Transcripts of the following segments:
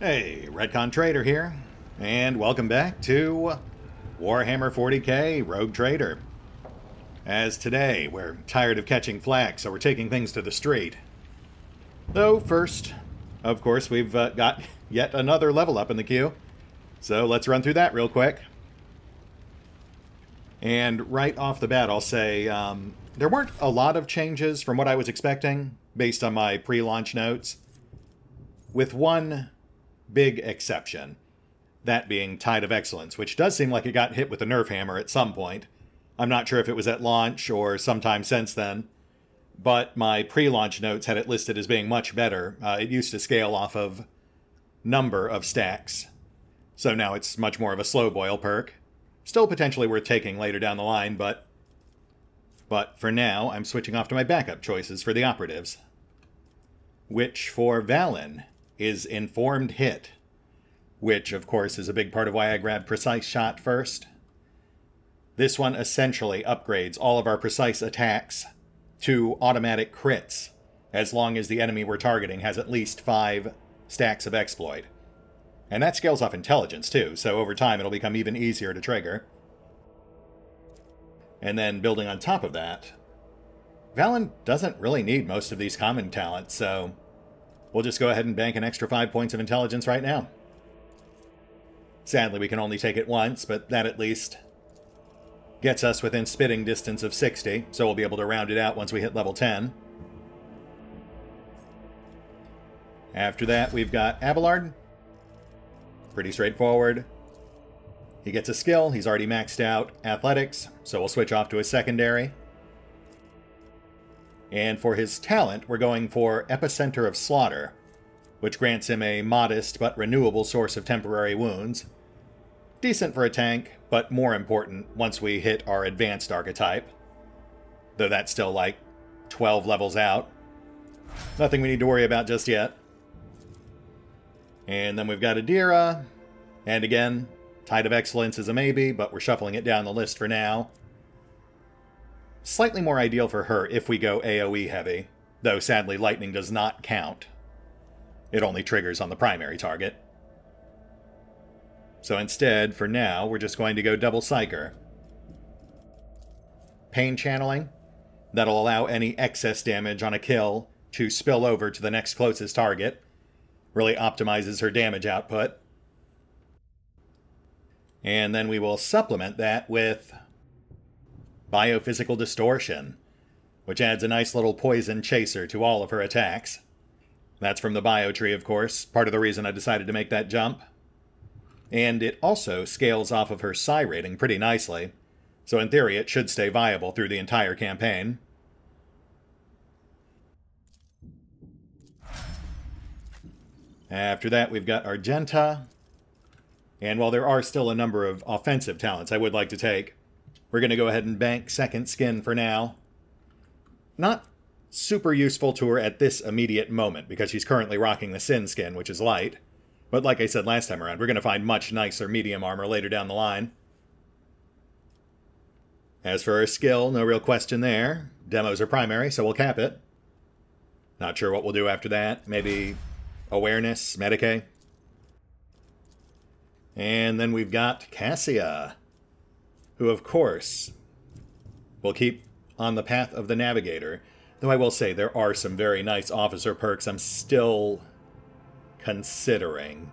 Hey, Retcon Raider here, and welcome back to Warhammer 40k Rogue Trader. As today, we're tired of catching flack, so we're taking things to the street. Though, first, of course, we've uh, got yet another level up in the queue, so let's run through that real quick. And right off the bat, I'll say um, there weren't a lot of changes from what I was expecting based on my pre launch notes, with one big exception. That being Tide of Excellence, which does seem like it got hit with a nerf hammer at some point. I'm not sure if it was at launch or sometime since then, but my pre launch notes had it listed as being much better. Uh, it used to scale off of number of stacks, so now it's much more of a slow boil perk. Still potentially worth taking later down the line, but. But for now, I'm switching off to my backup choices for the operatives. Which for Valen is informed hit, which, of course, is a big part of why I grabbed precise shot first. This one essentially upgrades all of our precise attacks to automatic crits, as long as the enemy we're targeting has at least five stacks of exploit. And that scales off intelligence, too, so over time it'll become even easier to trigger. And then building on top of that, Valen doesn't really need most of these common talents, so We'll just go ahead and bank an extra 5 points of intelligence right now. Sadly, we can only take it once, but that at least gets us within spitting distance of 60, so we'll be able to round it out once we hit level 10. After that, we've got Abelard. Pretty straightforward. He gets a skill, he's already maxed out athletics, so we'll switch off to his secondary. And for his talent, we're going for Epicenter of Slaughter, which grants him a modest but renewable source of temporary wounds. Decent for a tank, but more important once we hit our advanced archetype. Though that's still like 12 levels out. Nothing we need to worry about just yet. And then we've got Adira. And again, Tide of Excellence is a maybe, but we're shuffling it down the list for now. Slightly more ideal for her if we go AoE heavy, though sadly lightning does not count. It only triggers on the primary target. So instead, for now, we're just going to go double Psyker. Pain channeling. That'll allow any excess damage on a kill to spill over to the next closest target. Really optimizes her damage output. And then we will supplement that with Biophysical Distortion, which adds a nice little poison chaser to all of her attacks. That's from the Bio Tree, of course, part of the reason I decided to make that jump. And it also scales off of her Psi rating pretty nicely, so in theory it should stay viable through the entire campaign. After that, we've got Argenta. And while there are still a number of offensive talents I would like to take, we're going to go ahead and bank second skin for now. Not super useful to her at this immediate moment because she's currently rocking the Sin skin, which is light. But like I said last time around, we're going to find much nicer medium armor later down the line. As for her skill, no real question there. Demos are primary, so we'll cap it. Not sure what we'll do after that. Maybe awareness, Medicae. And then we've got Cassia who, of course, will keep on the path of the navigator. Though I will say there are some very nice officer perks I'm still considering.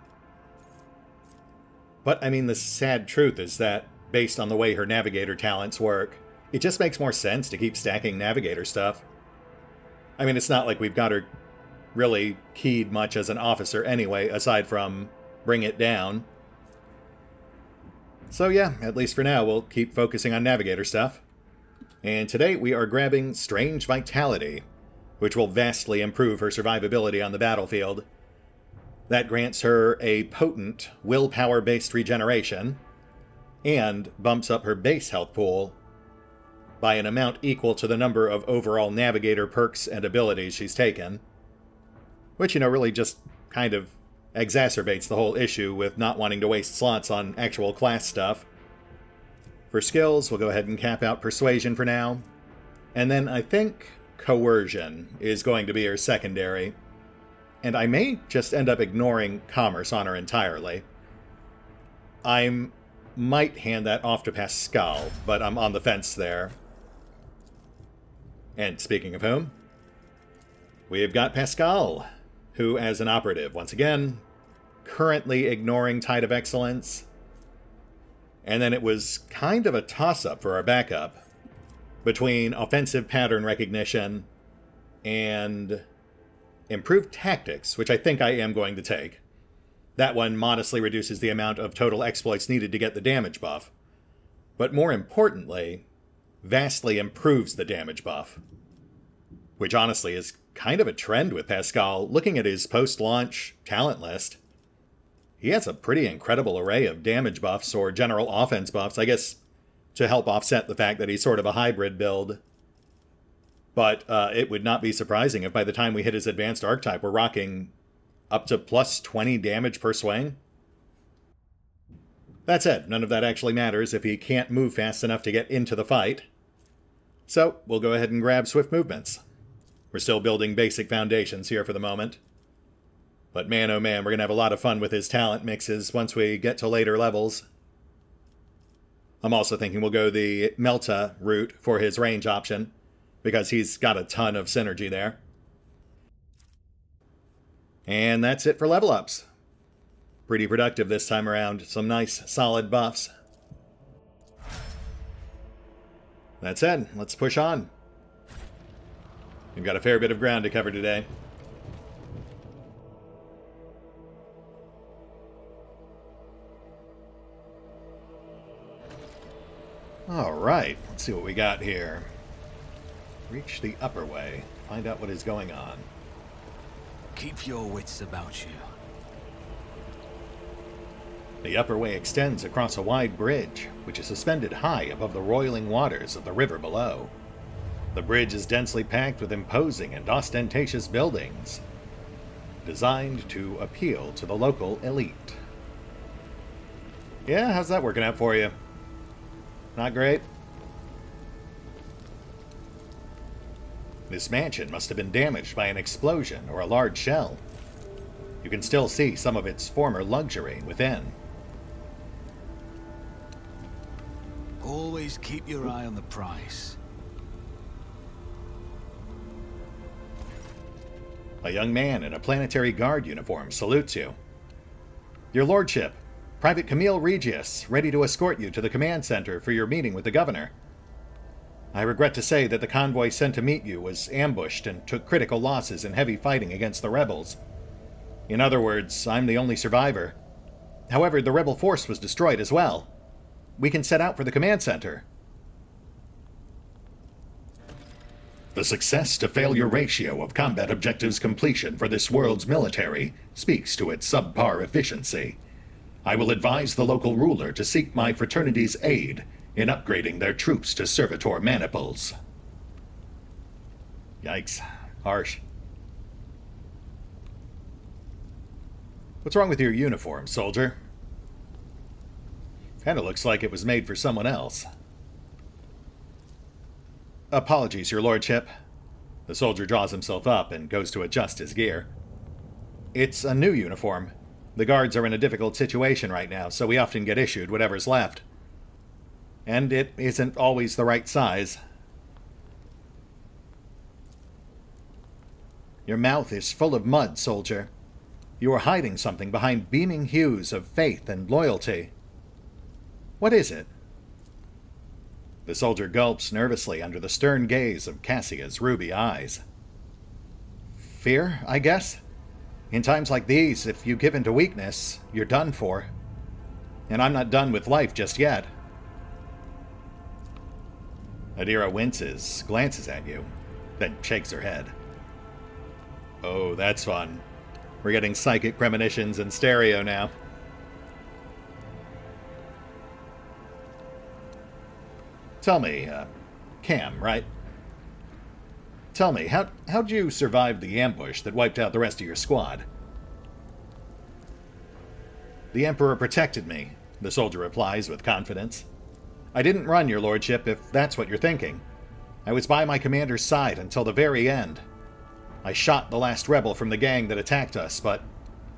But I mean, the sad truth is that, based on the way her navigator talents work, it just makes more sense to keep stacking navigator stuff. I mean, it's not like we've got her really keyed much as an officer anyway, aside from bring it down. So yeah, at least for now, we'll keep focusing on Navigator stuff. And today we are grabbing Strange Vitality, which will vastly improve her survivability on the battlefield. That grants her a potent, willpower-based regeneration, and bumps up her base health pool by an amount equal to the number of overall Navigator perks and abilities she's taken. Which, you know, really just kind of exacerbates the whole issue with not wanting to waste slots on actual class stuff. For skills, we'll go ahead and cap out Persuasion for now. And then I think Coercion is going to be her secondary. and I may just end up ignoring Commerce on her entirely. I might hand that off to Pascal, but I'm on the fence there. And speaking of whom, we've got Pascal, who, as an operative, once again, currently ignoring Tide of Excellence. And then it was kind of a toss up for our backup between offensive pattern recognition and improved tactics, which I think I am going to take. That one modestly reduces the amount of total exploits needed to get the damage buff. But more importantly, vastly improves the damage buff. Which honestly is kind of a trend with Pascal, looking at his post launch talent list. He has a pretty incredible array of damage buffs or general offense buffs. I guess to help offset the fact that he's sort of a hybrid build. But uh, it would not be surprising if by the time we hit his advanced archetype, we're rocking up to plus 20 damage per swing. That said, none of that actually matters if he can't move fast enough to get into the fight. So, we'll go ahead and grab swift movements. We're still building basic foundations here for the moment. But man oh man, we're going to have a lot of fun with his talent mixes once we get to later levels. I'm also thinking we'll go the Melta route for his range option, because he's got a ton of synergy there. And that's it for level ups. Pretty productive this time around. Some nice solid buffs. That said, let's push on. We've got a fair bit of ground to cover today. Alright, let's see what we got here. Reach the upper way. Find out what is going on. Keep your wits about you. The upper way extends across a wide bridge, which is suspended high above the roiling waters of the river below. The bridge is densely packed with imposing and ostentatious buildings, designed to appeal to the local elite. Yeah, how's that working out for you? Not great. This mansion must have been damaged by an explosion or a large shell. You can still see some of its former luxury within. Always keep your eye on the price. A young man in a planetary guard uniform salutes you. Your lordship, Private Camille Regius, ready to escort you to the command center for your meeting with the governor. I regret to say that the convoy sent to meet you was ambushed and took critical losses in heavy fighting against the rebels. In other words, I'm the only survivor. However, the rebel force was destroyed as well. We can set out for the command center. The success to failure ratio of combat objectives completion for this world's military speaks to its subpar efficiency. I will advise the local ruler to seek my fraternity's aid in upgrading their troops to servitor maniples. Yikes. Harsh. What's wrong with your uniform, soldier? Kinda looks like it was made for someone else. Apologies, your lordship. The soldier draws himself up and goes to adjust his gear. It's a new uniform. The guards are in a difficult situation right now, so we often get issued whatever's left. And it isn't always the right size. Your mouth is full of mud, soldier. You are hiding something behind beaming hues of faith and loyalty. What is it? The soldier gulps nervously under the stern gaze of Cassia's ruby eyes. Fear, I guess? In times like these, if you give in to weakness, you're done for. And I'm not done with life just yet. Adira winces, glances at you, then shakes her head. Oh, that's fun. We're getting psychic premonitions in stereo now. Tell me, uh, Cam, right? Tell me, how, how'd you survive the ambush that wiped out the rest of your squad? The Emperor protected me, the soldier replies with confidence. I didn't run, your lordship, if that's what you're thinking. I was by my commander's side until the very end. I shot the last rebel from the gang that attacked us, but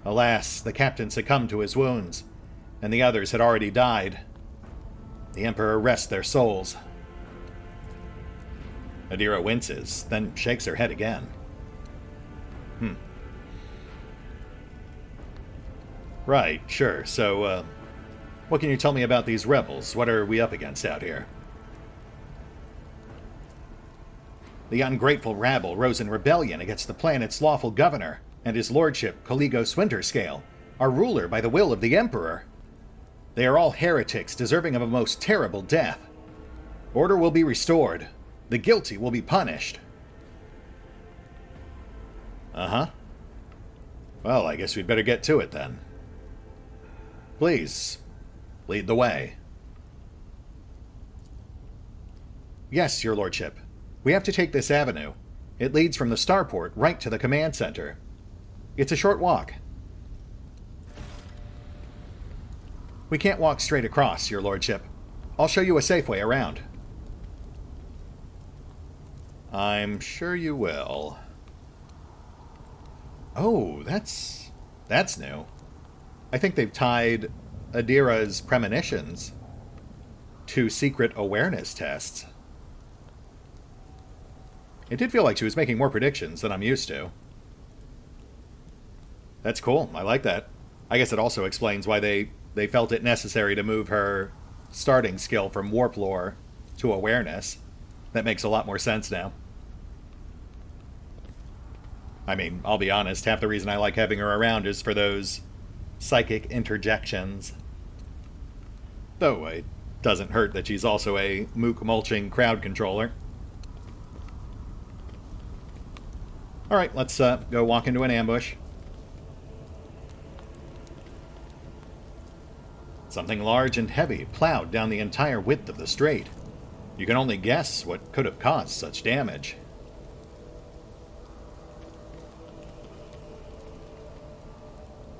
alas, the captain succumbed to his wounds, and the others had already died. The Emperor rests their souls. Adira winces, then shakes her head again. Hmm. Right, sure. So, uh, what can you tell me about these rebels? What are we up against out here? The ungrateful rabble rose in rebellion against the planet's lawful governor and his lordship, Calligos Winterscale, our ruler by the will of the Emperor. They are all heretics deserving of a most terrible death. Order will be restored. The guilty will be punished. Uh huh. Well, I guess we'd better get to it then. Please, lead the way. Yes, Your Lordship. We have to take this avenue. It leads from the starport right to the command center. It's a short walk. We can't walk straight across, Your Lordship. I'll show you a safe way around. I'm sure you will. Oh, that's... that's new. I think they've tied Adira's premonitions to secret awareness tests. It did feel like she was making more predictions than I'm used to. That's cool. I like that. I guess it also explains why they, they felt it necessary to move her starting skill from warp lore to awareness. That makes a lot more sense now. I mean, I'll be honest, half the reason I like having her around is for those psychic interjections. Though it doesn't hurt that she's also a mook mulching crowd controller. Alright, let's uh, go walk into an ambush. Something large and heavy plowed down the entire width of the strait. You can only guess what could have caused such damage.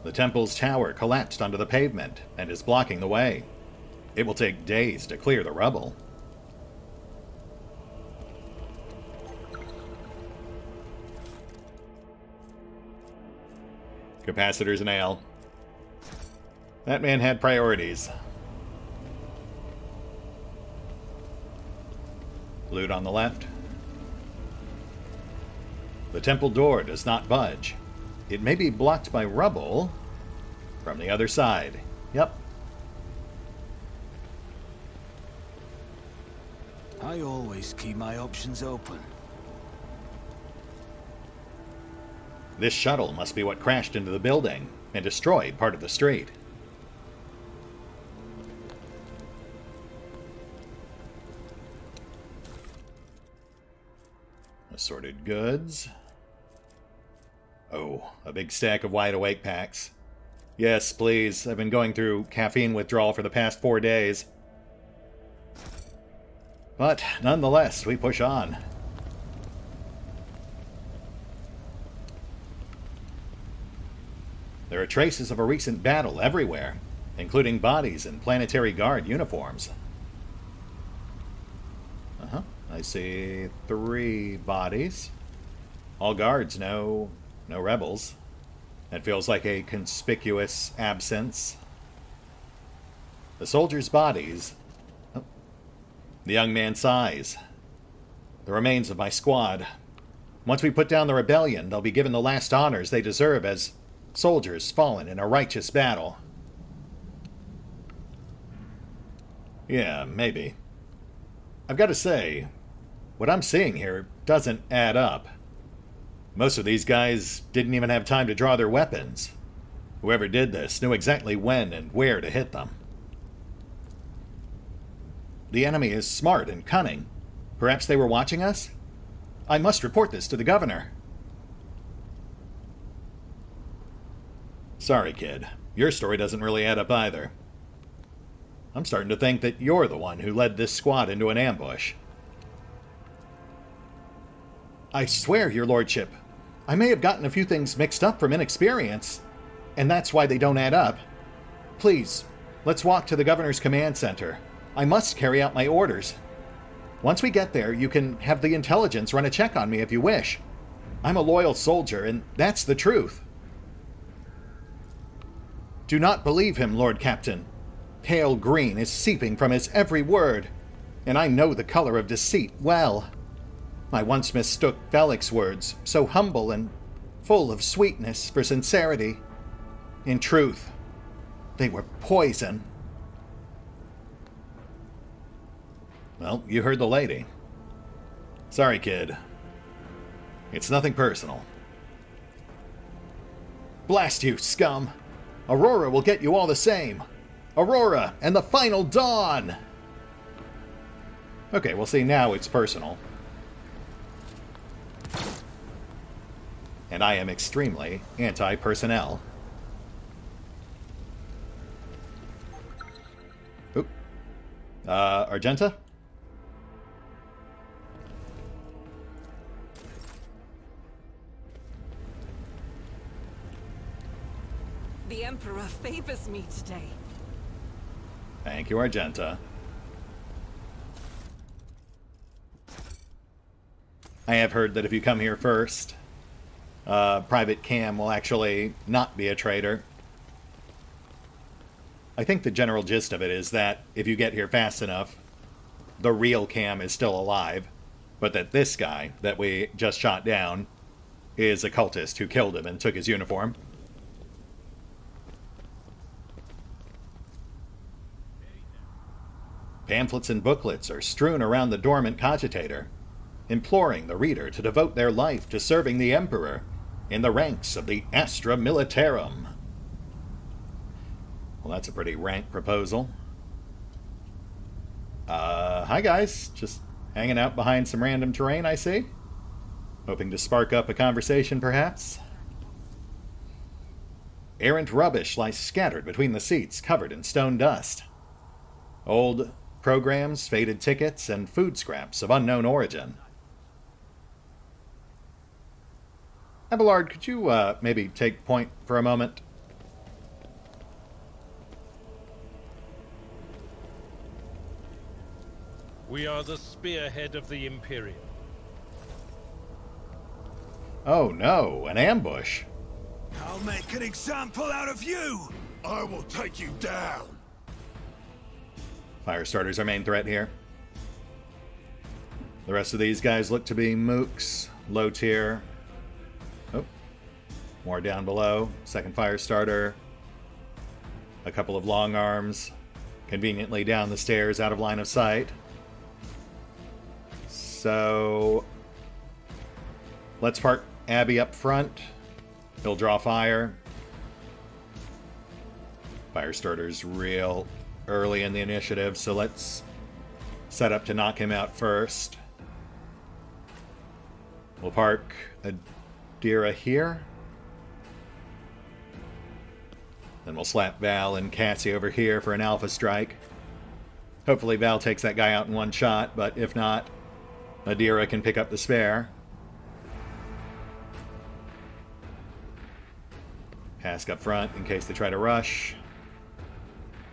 The temple's tower collapsed onto the pavement and is blocking the way. It will take days to clear the rubble. Capacitors and ale. That man had priorities. Loot on the left. The temple door does not budge. It may be blocked by rubble from the other side. Yep. I always keep my options open. This shuttle must be what crashed into the building and destroyed part of the street. Assorted goods. Oh, a big stack of wide awake packs. Yes, please. I've been going through caffeine withdrawal for the past four days. But nonetheless, we push on. There are traces of a recent battle everywhere, including bodies in planetary guard uniforms. I see three bodies. All guards, no no rebels. That feels like a conspicuous absence. The soldiers' bodies. Oh. The young man's size. The remains of my squad. Once we put down the rebellion, they'll be given the last honors they deserve as soldiers fallen in a righteous battle. Yeah, maybe. I've got to say, what I'm seeing here doesn't add up. Most of these guys didn't even have time to draw their weapons. Whoever did this knew exactly when and where to hit them. The enemy is smart and cunning. Perhaps they were watching us? I must report this to the governor. Sorry, kid. Your story doesn't really add up either. I'm starting to think that you're the one who led this squad into an ambush. I swear, your lordship, I may have gotten a few things mixed up from inexperience, and that's why they don't add up. Please, let's walk to the governor's command center. I must carry out my orders. Once we get there, you can have the intelligence run a check on me if you wish. I'm a loyal soldier, and that's the truth. Do not believe him, Lord Captain. Pale green is seeping from his every word, and I know the color of deceit well. I once mistook Velic's words, so humble and full of sweetness, for sincerity. In truth, they were poison. Well, you heard the lady. Sorry, kid. It's nothing personal. Blast you, scum! Aurora will get you all the same! Aurora and the final dawn! Okay, we'll see now it's personal. And I am extremely anti-personnel. Oop. Uh, Argenta? The Emperor favors me today. Thank you, Argenta. I have heard that if you come here first, uh, Private Cam will actually not be a traitor. I think the general gist of it is that if you get here fast enough, the real Cam is still alive, but that this guy that we just shot down is a cultist who killed him and took his uniform. Pamphlets and booklets are strewn around the dormant cogitator, imploring the reader to devote their life to serving the Emperor in the ranks of the Astra Militarum. Well, that's a pretty rank proposal. Uh, hi guys, just hanging out behind some random terrain, I see. Hoping to spark up a conversation, perhaps? Errant rubbish lies scattered between the seats, covered in stone dust. Old programs, faded tickets, and food scraps of unknown origin. Abelard, could you uh, maybe take point for a moment? We are the spearhead of the Imperium. Oh no, an ambush. I'll make an example out of you! I will take you down. Firestarter's our main threat here. The rest of these guys look to be mooks, low tier. More down below. Second fire starter. A couple of long arms, conveniently down the stairs out of line of sight. So let's park Abby up front. He'll draw fire. Fire starter's real early in the initiative, so let's set up to knock him out first. We'll park Adira here. Then we'll slap Val and Cassie over here for an alpha strike. Hopefully Val takes that guy out in one shot, but if not, Adira can pick up the spare. Pask up front in case they try to rush.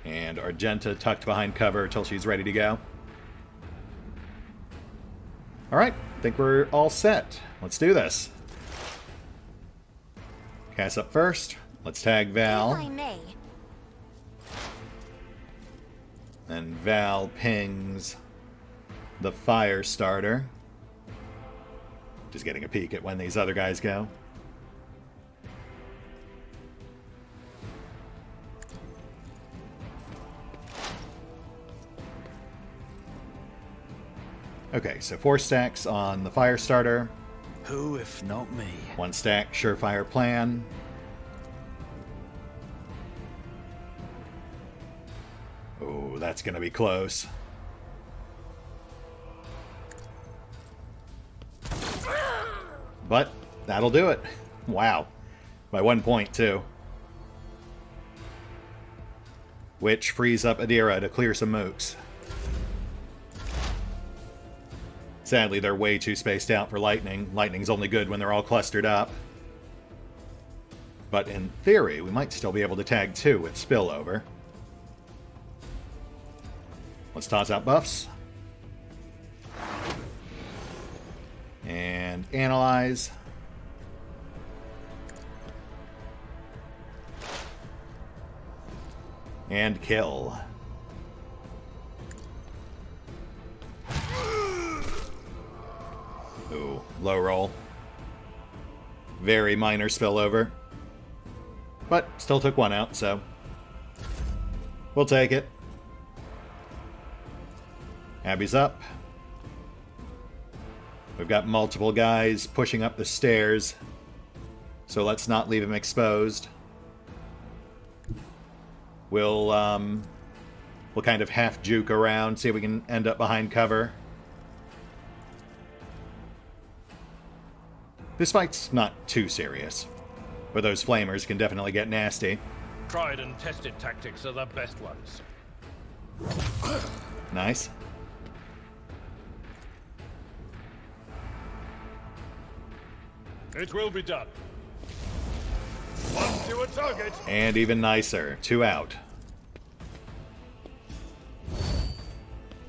And Argenta tucked behind cover until she's ready to go. Alright, I think we're all set. Let's do this. Cass up first. Let's tag Val. If I may, And Val pings the fire starter. Just getting a peek at when these other guys go. Okay, so four stacks on the fire starter, Who if not me? one stack surefire plan. That's gonna be close. But that'll do it. Wow. By one point, too. Which frees up Adira to clear some mooks. Sadly, they're way too spaced out for lightning. Lightning's only good when they're all clustered up. But in theory, we might still be able to tag two with spillover. Let's toss out buffs. And analyze. And kill. Ooh, low roll. Very minor spillover. But still took one out, so we'll take it. Abby's up. We've got multiple guys pushing up the stairs, so let's not leave him exposed. We'll um, we'll kind of half juke around, see if we can end up behind cover. This fight's not too serious, but those flamers can definitely get nasty. Tried and tested tactics are the best ones. Nice. It will be done. One to a target. And even nicer. Two out.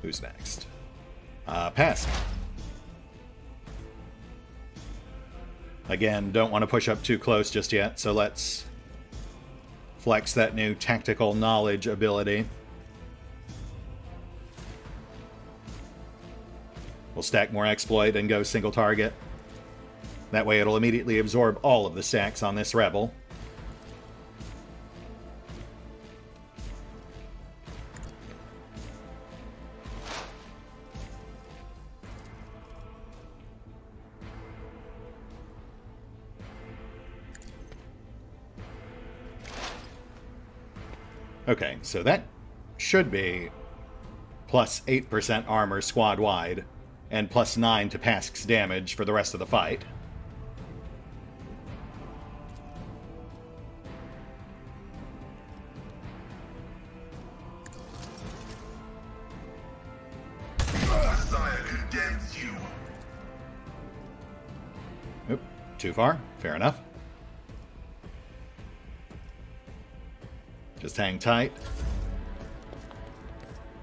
Who's next? Uh, pass. Again, don't want to push up too close just yet, so let's flex that new tactical knowledge ability. We'll stack more exploit and go single target. That way it'll immediately absorb all of the stacks on this rebel. Okay, so that should be plus 8% armor squad wide, and plus 9 to Pask's damage for the rest of the fight. Too far. Fair enough. Just hang tight.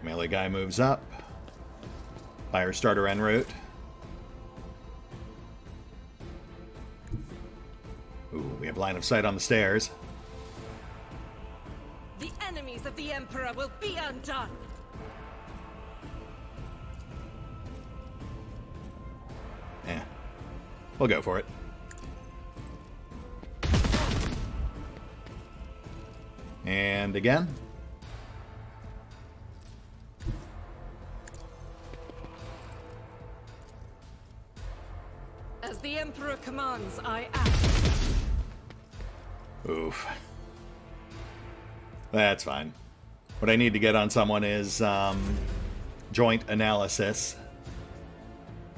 Melee guy moves up. Fire starter en route. Ooh, we have line of sight on the stairs. The enemies of the Emperor will be undone. Eh. We'll go for it. And again. As the Emperor commands, I act. Oof. That's fine. What I need to get on someone is um, joint analysis.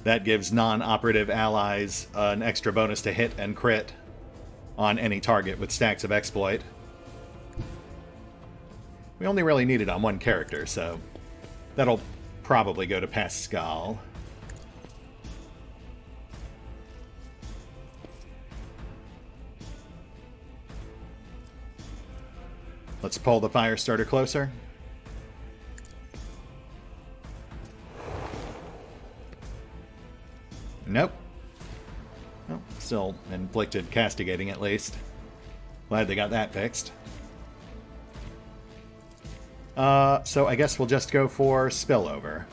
That gives non-operative allies an extra bonus to hit and crit on any target with stacks of exploit. We only really need it on one character, so that'll probably go to Pascal. Let's pull the fire starter closer. Nope. Well, still inflicted castigating at least. Glad they got that fixed. Uh, so I guess we'll just go for spillover.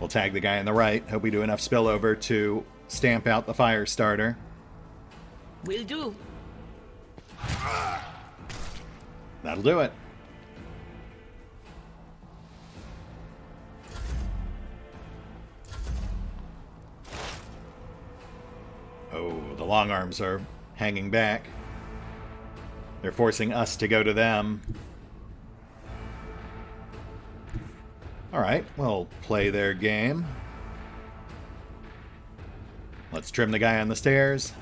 We'll tag the guy on the right. Hope we do enough spillover to stamp out the fire starter. Will do. That'll do it. Oh, the long arms are hanging back. They're forcing us to go to them. Alright, we'll play their game. Let's trim the guy on the stairs.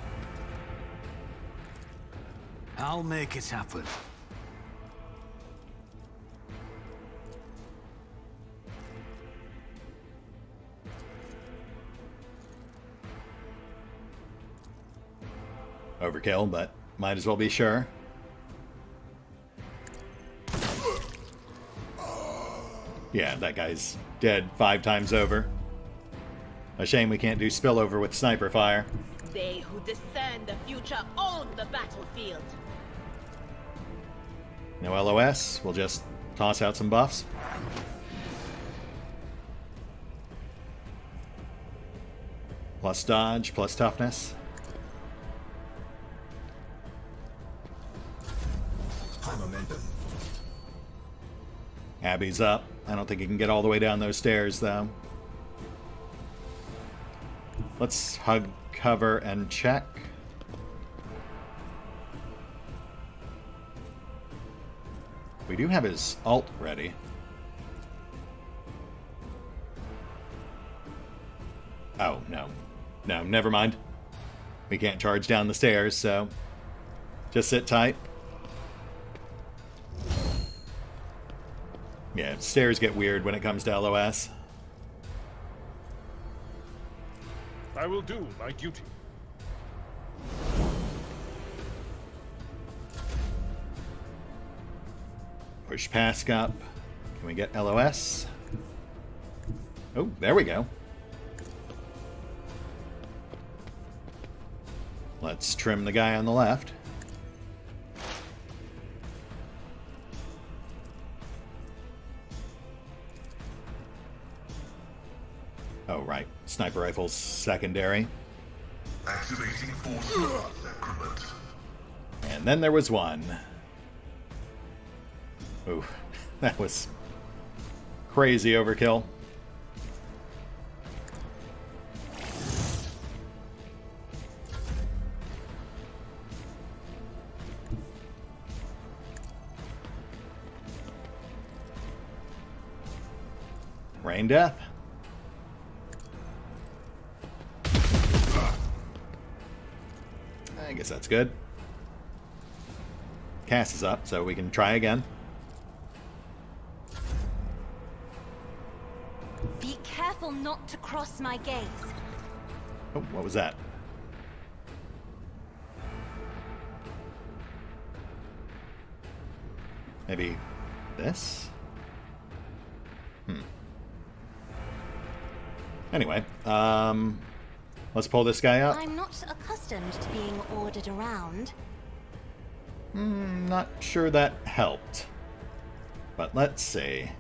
I'll make it happen. Overkill, but might as well be sure. Yeah, that guy's dead five times over. A shame we can't do spillover with sniper fire. They who discern the future own the battlefield. No LOS. We'll just toss out some buffs. Plus dodge, plus toughness. High momentum. Abby's up. I don't think he can get all the way down those stairs, though. Let's hug, cover, and check. We do have his alt ready. Oh, no. No, never mind. We can't charge down the stairs, so just sit tight. Stairs get weird when it comes to LOS. I will do my duty. Push past up. Can we get LOS? Oh, there we go. Let's trim the guy on the left. Sniper rifle's secondary. Activating force sacrament. And then there was one. Ooh, that was crazy overkill. Rain death. That's good. Cast is up, so we can try again. Be careful not to cross my gaze. Oh, what was that? Maybe this? Hmm. Anyway, um, let's pull this guy up. I'm not accustomed to being ordered around. Hmm, not sure that helped. But let's see.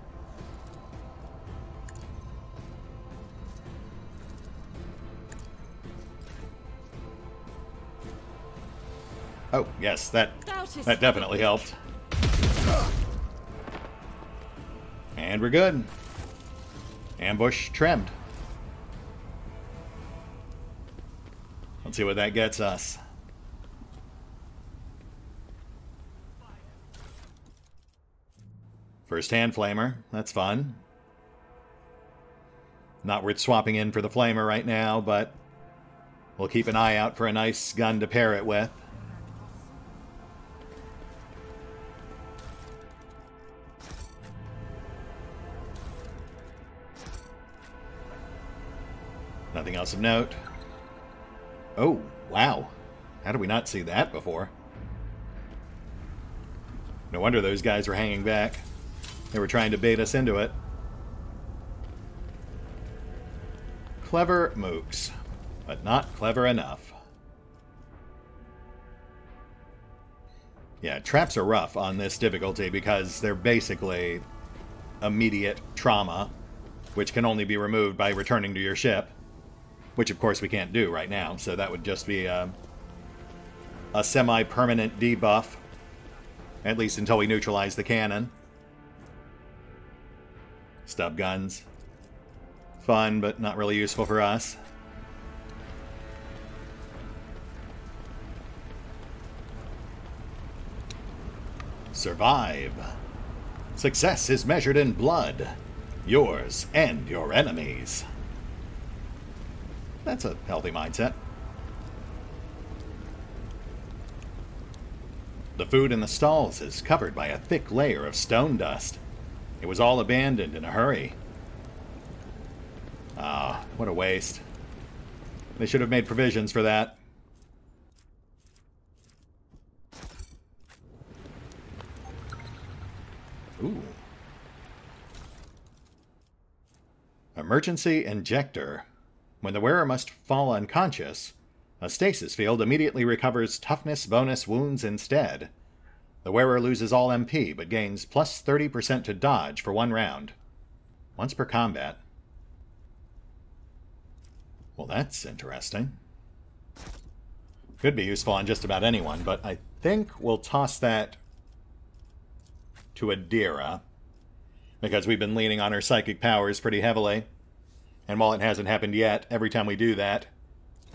Oh, yes, that that definitely helped. And we're good. Ambush trimmed. Let's see what that gets us. First hand flamer. That's fun. Not worth swapping in for the flamer right now, but we'll keep an eye out for a nice gun to pair it with. Nothing else of note. Oh, wow. How did we not see that before? No wonder those guys were hanging back. They were trying to bait us into it. Clever mooks, but not clever enough. Yeah, traps are rough on this difficulty because they're basically immediate trauma, which can only be removed by returning to your ship, which of course we can't do right now, so that would just be a, a semi-permanent debuff, at least until we neutralize the cannon. Stub guns. Fun, but not really useful for us. Survive. Success is measured in blood. Yours and your enemies. That's a healthy mindset. The food in the stalls is covered by a thick layer of stone dust. It was all abandoned in a hurry. Ah, what a waste. They should have made provisions for that. Ooh. Emergency injector. When the wearer must fall unconscious, a stasis field immediately recovers toughness bonus wounds instead. The wearer loses all MP, but gains plus 30% to dodge for one round. Once per combat. Well, that's interesting. Could be useful on just about anyone, but I think we'll toss that to Adira. Because we've been leaning on her psychic powers pretty heavily. And while it hasn't happened yet, every time we do that,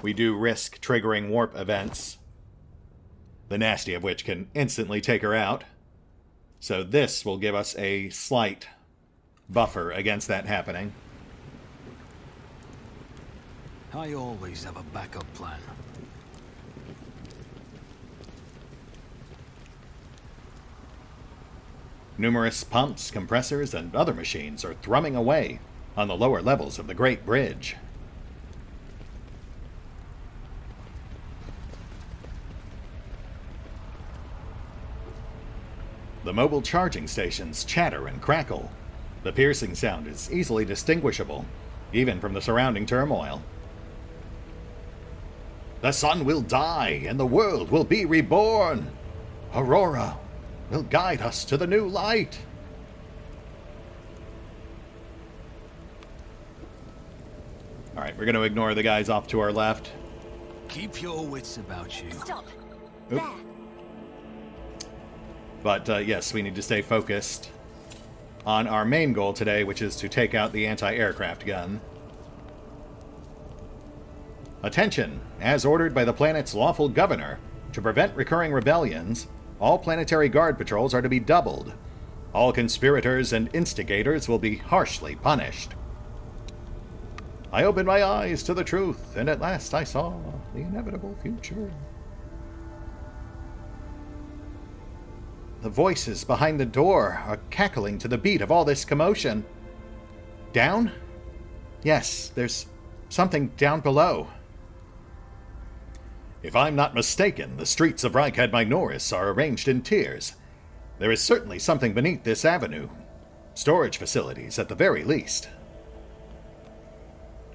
we do risk triggering warp events. The nasty of which can instantly take her out. So this will give us a slight buffer against that happening. I always have a backup plan. Numerous pumps, compressors, and other machines are thrumming away on the lower levels of the Great Bridge. The mobile charging stations chatter and crackle. The piercing sound is easily distinguishable, even from the surrounding turmoil. The sun will die and the world will be reborn. Aurora will guide us to the new light. All right, we're going to ignore the guys off to our left. Keep your wits about you. Stop. Oop. There. But uh, yes, we need to stay focused on our main goal today, which is to take out the anti-aircraft gun. Attention! As ordered by the planet's lawful governor, to prevent recurring rebellions, all planetary guard patrols are to be doubled. All conspirators and instigators will be harshly punished. I opened my eyes to the truth, and at last I saw the inevitable future. The voices behind the door are cackling to the beat of all this commotion. Down? Yes, there's something down below. If I'm not mistaken, the streets of Rykad Minoris are arranged in tiers. There is certainly something beneath this avenue. Storage facilities, at the very least.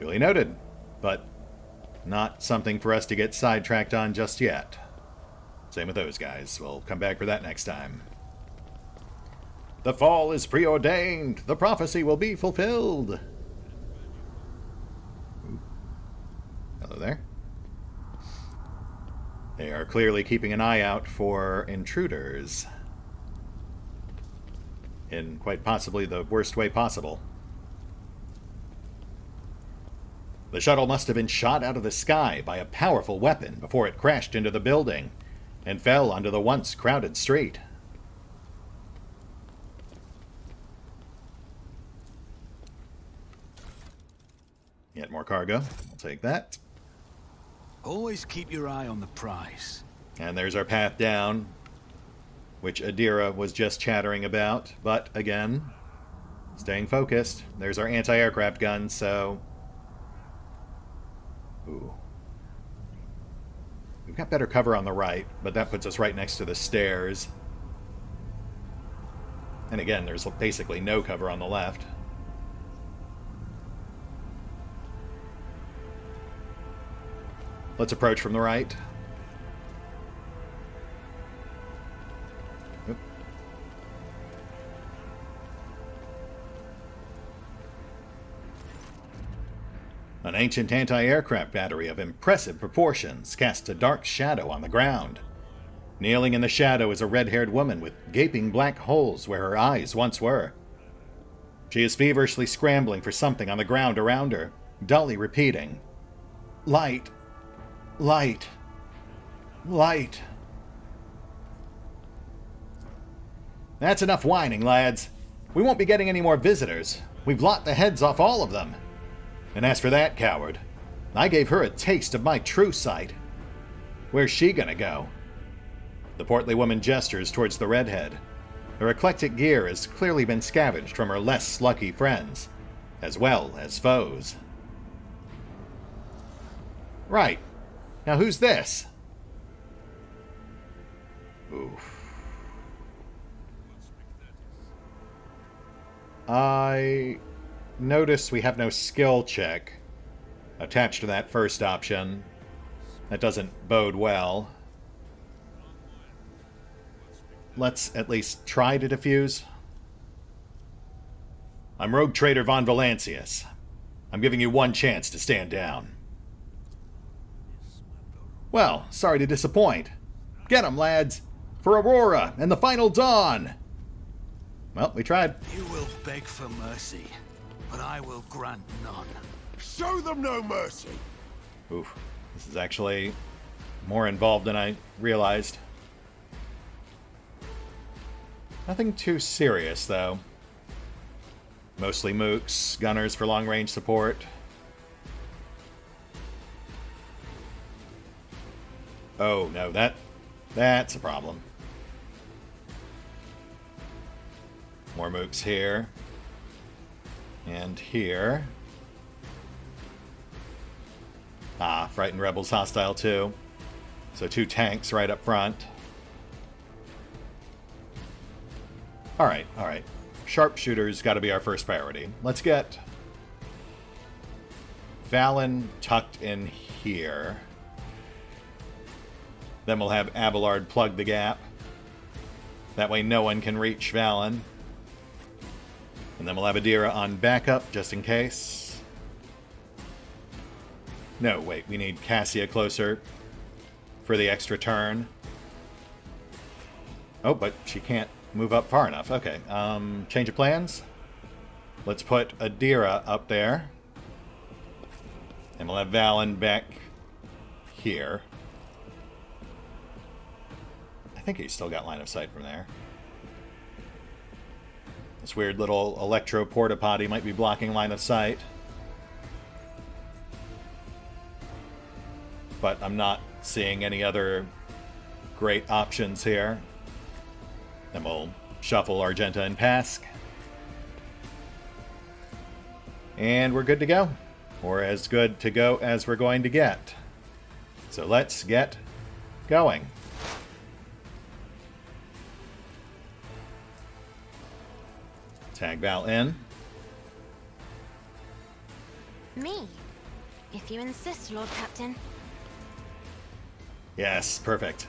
Duly noted, but not something for us to get sidetracked on just yet. Same with those guys. We'll come back for that next time. The fall is preordained. The prophecy will be fulfilled. Hello there. They are clearly keeping an eye out for intruders. In quite possibly the worst way possible. The shuttle must have been shot out of the sky by a powerful weapon before it crashed into the building and fell onto the once crowded street. Yet more cargo. I'll take that. Always keep your eye on the prize. And there's our path down, which Idira was just chattering about. But again, staying focused. There's our anti aircraft gun, so. Ooh. We've got better cover on the right, but that puts us right next to the stairs. And again, there's basically no cover on the left. Let's approach from the right. An ancient anti-aircraft battery of impressive proportions casts a dark shadow on the ground. Kneeling in the shadow is a red-haired woman with gaping black holes where her eyes once were. She is feverishly scrambling for something on the ground around her, dully repeating, Light, light, light. That's enough whining, lads. We won't be getting any more visitors. We've locked the heads off all of them. And as for that coward, I gave her a taste of my true sight. Where's she gonna go? The portly woman gestures towards the redhead. Her eclectic gear has clearly been scavenged from her less lucky friends, as well as foes. Right. Now who's this? Oof. I notice we have no skill check attached to that first option. That doesn't bode well. let's at least try to defuse. I'm Rogue Trader Von Valancius. I'm giving you one chance to stand down. Well, sorry to disappoint. Get 'em, lads! For Aurora and the final dawn! Well, we tried. You will beg for mercy, but I will grant none. Show them no mercy! Oof. This is actually more involved than I realized. Nothing too serious, though. Mostly mooks, gunners for long range support. Oh, no, that that's a problem. More mooks here. And here. Ah, Frightened Rebels hostile too. So two tanks right up front. Alright, alright. Sharpshooters got to be our first priority. Let's get Valen tucked in here. Then we'll have Abelard plug the gap. That way no one can reach Valen. And then we'll have Idira on backup, just in case. No, wait, we need Cassia closer for the extra turn. Oh, but she can't move up far enough. Okay, um, change of plans. Let's put Idira up there. And we'll have Valen back here. I think he's still got line of sight from there. This weird little electro porta potty might be blocking line of sight. But I'm not seeing any other great options here. Then we'll shuffle Argenta and Pask. And we're good to go. Or as good to go as we're going to get. So let's get going. Tag Val in. Me. If you insist, Lord Captain. Yes, perfect.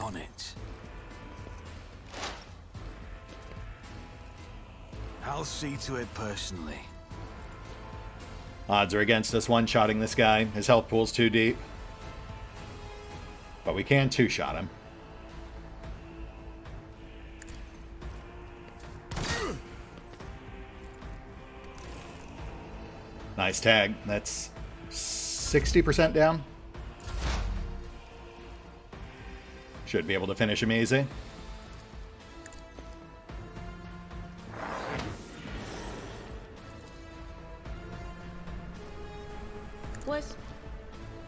On it. I'll see to it personally. Odds are against us one-shotting this guy. His health pool's too deep. But we can two-shot him. Nice tag. That's 60% down. Should be able to finish him easy. Was.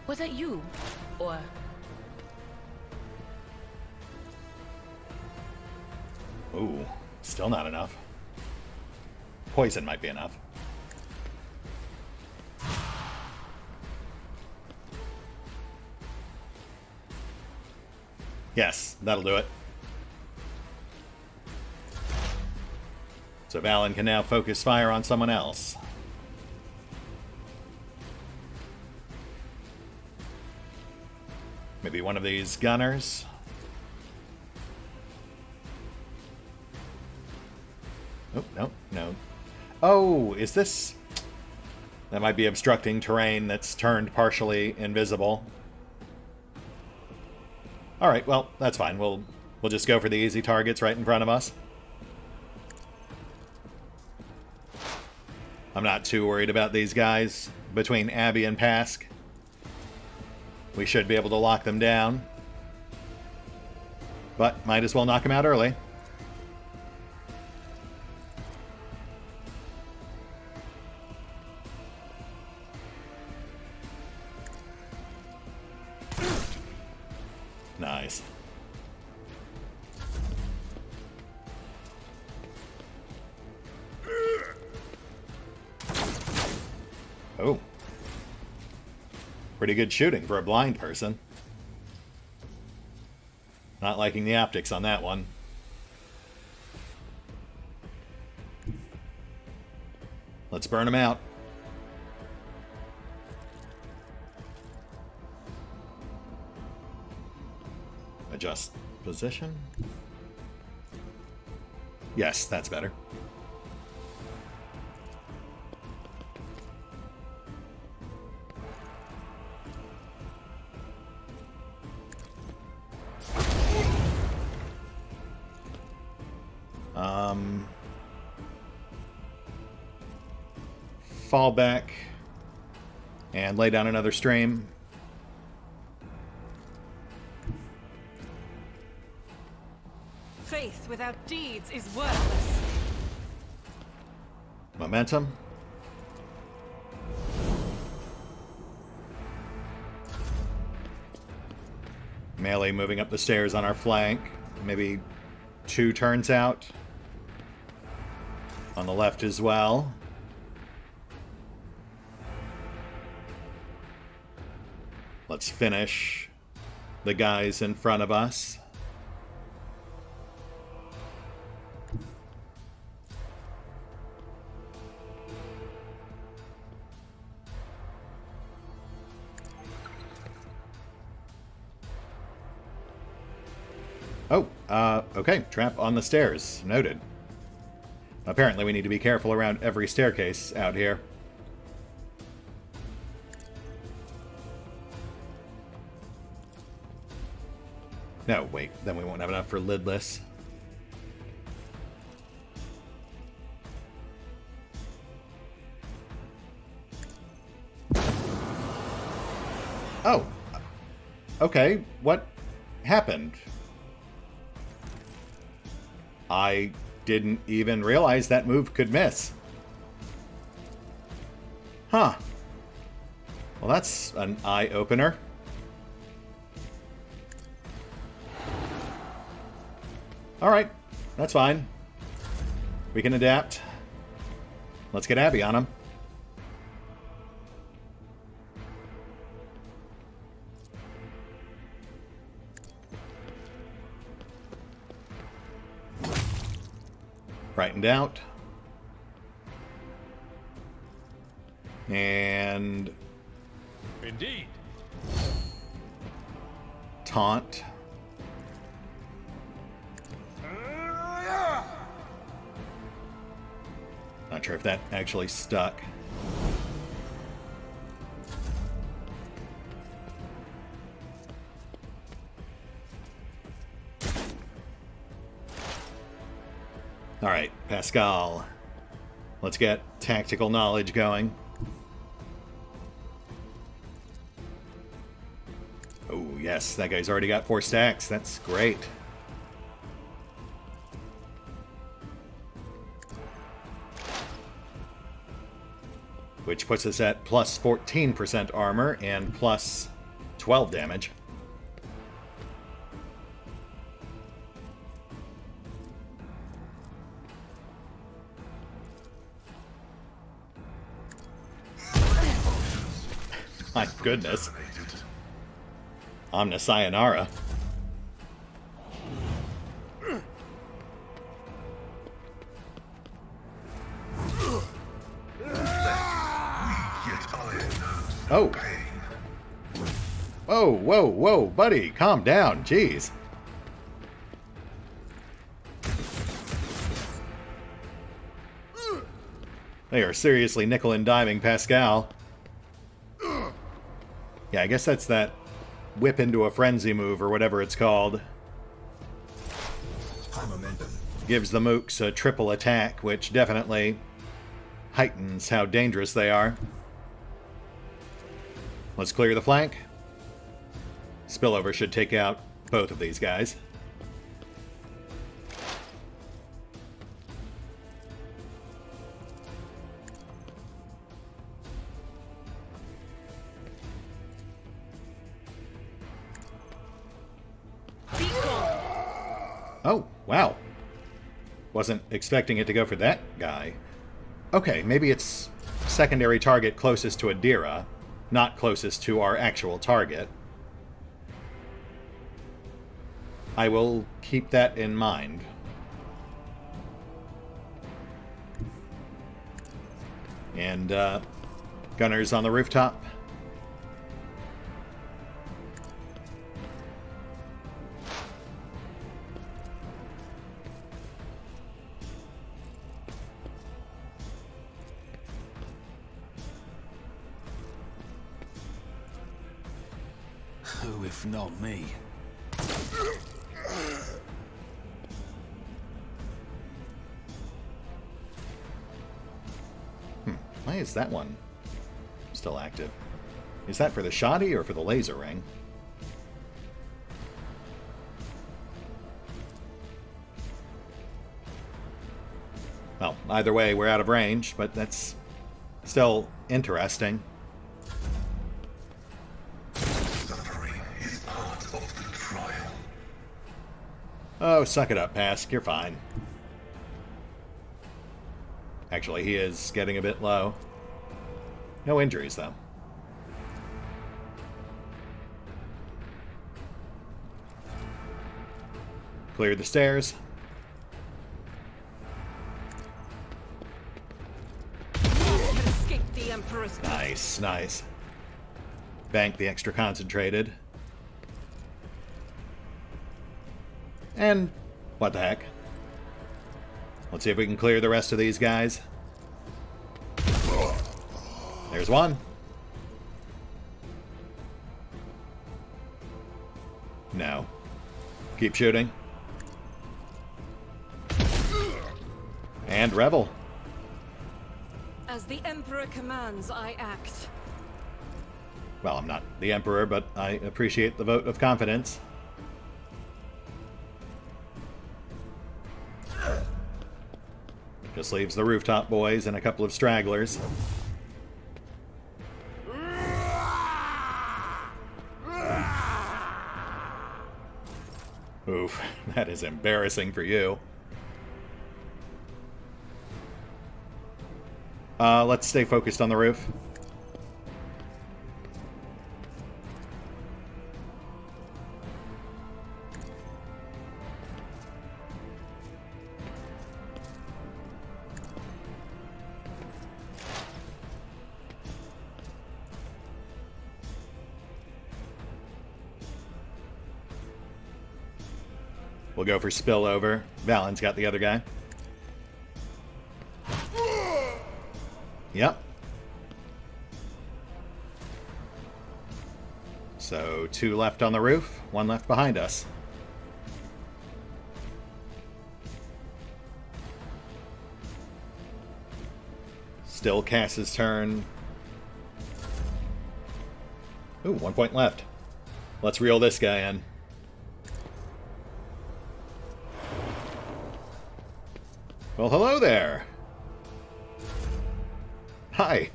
Was that you? Or. Ooh, still not enough. Poison might be enough. Yes, that'll do it. So Valen can now focus fire on someone else. Maybe one of these gunners. Oh, no, no. Oh, is this... That might be obstructing terrain that's turned partially invisible. Alright, well, that's fine. We'll we'll just go for the easy targets right in front of us. I'm not too worried about these guys. Between Abby and Pask, we should be able to lock them down. But might as well knock them out early. Good shooting for a blind person. Not liking the optics on that one. Let's burn them out. Adjust position. Yes, that's better. Fall back and lay down another stream. Faith without deeds is worthless. Momentum. Melee moving up the stairs on our flank. Maybe two turns out. On the left as well. Let's finish the guys in front of us. Oh, uh, okay. Trap on the stairs. Noted. Apparently we need to be careful around every staircase out here. No, wait. Then we won't have enough for lidless. Oh. Okay, what happened? I didn't even realize that move could miss. Huh. Well, that's an eye-opener. Alright, that's fine. We can adapt. Let's get Abby on him. Frightened out. And... Indeed. Taunt. Not sure if that actually stuck. Alright, Pasqal. Let's get tactical knowledge going. Oh, yes, that guy's already got four stacks. That's great. Which puts us at plus 14% armor and plus 12 damage. My goodness. Omnis Oh. Whoa, whoa, whoa, buddy, calm down, jeez. They are seriously nickel and diming Pasqal. Yeah, I guess that's that whip into a frenzy move or whatever it's called. Gives the mooks a triple attack, which definitely heightens how dangerous they are. Let's clear the flank. Spillover should take out both of these guys. Oh, wow. Wasn't expecting it to go for that guy. Okay, maybe it's secondary target closest to Idira, not closest to our actual target. I will keep that in mind. And, uh, gunners on the rooftop. Not me? Hmm, why is that one still active? Is that for the shoddy or for the laser ring? Well, either way, we're out of range, but that's still interesting. Oh, suck it up, Pask. You're fine. Actually, he is getting a bit low. No injuries, though. Clear the stairs. Escape the Emperor's Nice, nice. Bank the extra concentrated. And what the heck? Let's see if we can clear the rest of these guys. There's one. No. Keep shooting. And Rebel. As the Emperor commands, I act. Well, I'm not the Emperor, but I appreciate the vote of confidence. Just leaves the rooftop boys and a couple of stragglers. Oof, that is embarrassing for you. Uh, let's stay focused on the roof. We'll go for spillover. Valen's got the other guy. Yep. So two left on the roof, one left behind us. Still Cass's turn. Ooh, one point left. Let's reel this guy in. Well, hello there. Hi.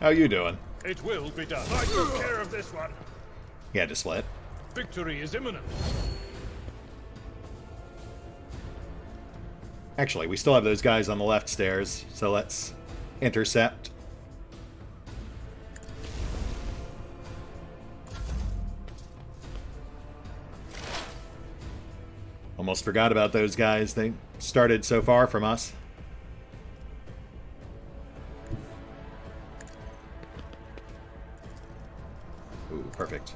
How you doing? It will be done. I took care of this one. Yeah, just let. Victory is imminent. Actually, we still have those guys on the left stairs, so let's intercept. Almost forgot about those guys. They started so far from us. Ooh, perfect.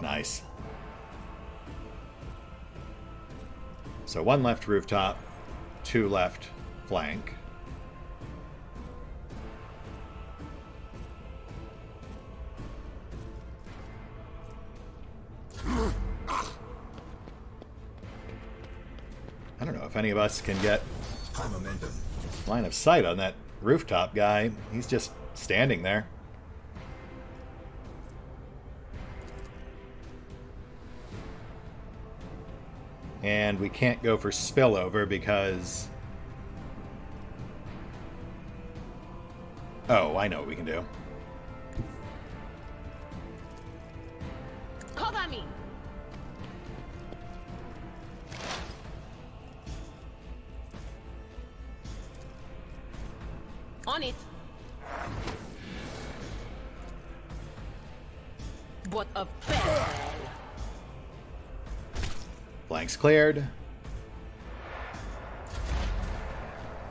Nice. So one left rooftop, two left flank. Any of us can get line of sight on that rooftop guy. He's just standing there. And we can't go for spillover because... Oh, I know what we can do.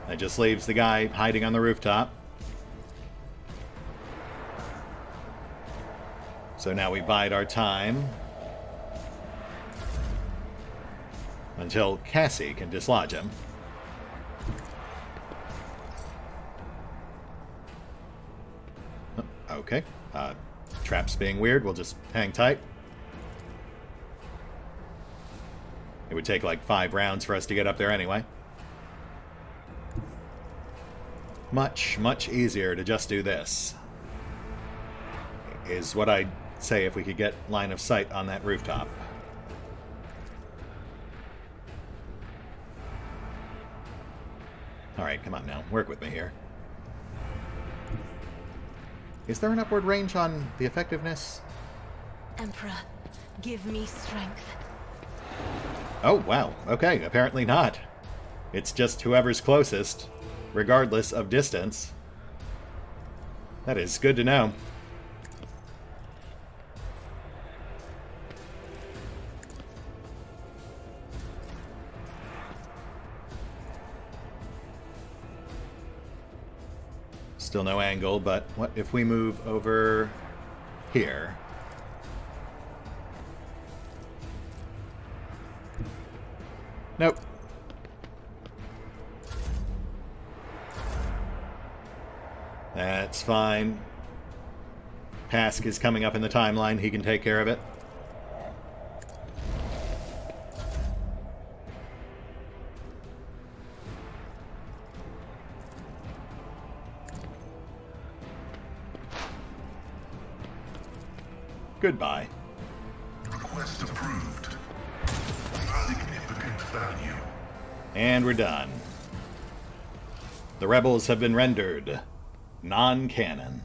That just leaves the guy hiding on the rooftop. So now we bide our time. until Cassie can dislodge him. Oh, Okay. Uh, traps being weird, we'll just hang tight. Take like five rounds for us to get up there anyway. Much, much easier to just do this. Is what I'd say if we could get line of sight on that rooftop. Alright, come on now. Work with me here. Is there an upward range on the effectiveness? Emperor, give me strength. Oh, wow. Okay, apparently not. It's just whoever's closest, regardless of distance. That is good to know. Still no angle, but what if we move over here? Fine. Pask is coming up in the timeline. He can take care of it. Goodbye. Request approved. Significant value. And we're done. The rebels have been rendered non-canon.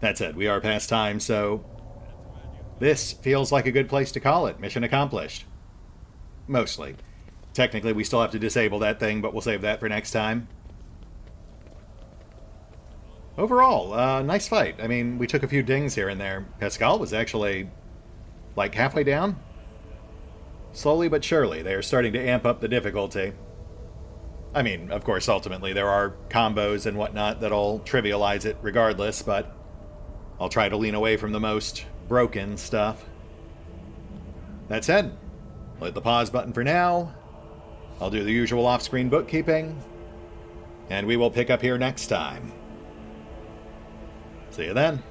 That's it. We are past time, so this feels like a good place to call it. Mission accomplished. Mostly. Technically, we still have to disable that thing, but we'll save that for next time. Overall, uh, nice fight. I mean, we took a few dings here and there. Pasqal was actually, like, halfway down. Slowly but surely, they are starting to amp up the difficulty. I mean, of course, ultimately, there are combos and whatnot that'll trivialize it regardless, but I'll try to lean away from the most broken stuff. That said, I'll hit the pause button for now. I'll do the usual off screen bookkeeping, and we will pick up here next time. See you then.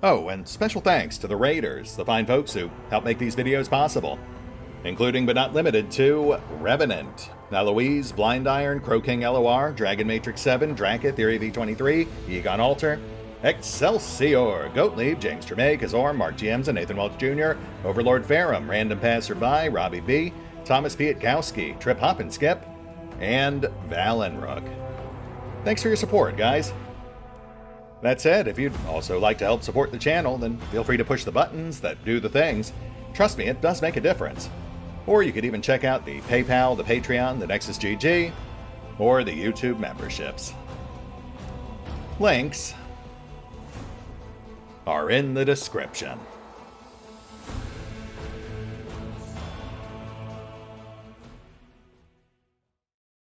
Oh, and special thanks to the Raiders, the fine folks who help make these videos possible, including but not limited to Revenant, Alois, Blind Iron, CrowkingLoR, Dragon Matrix 7, Drakiith, Theory V23, Egon Alter, Exsellsior, Gottlieb, James Trimmier, Kazorm, Mark and Nathan Welch Jr., OverlordPherom, Random Passerby, Robbie B, Tomasz Piątkowski, Trip Hop and Skip, and Valinrook. Thanks for your support, guys. That said, if you'd also like to help support the channel, then feel free to push the buttons that do the things. Trust me, it does make a difference. Or you could even check out the PayPal, the Patreon, the Nexus GG, or the YouTube memberships. Links are in the description.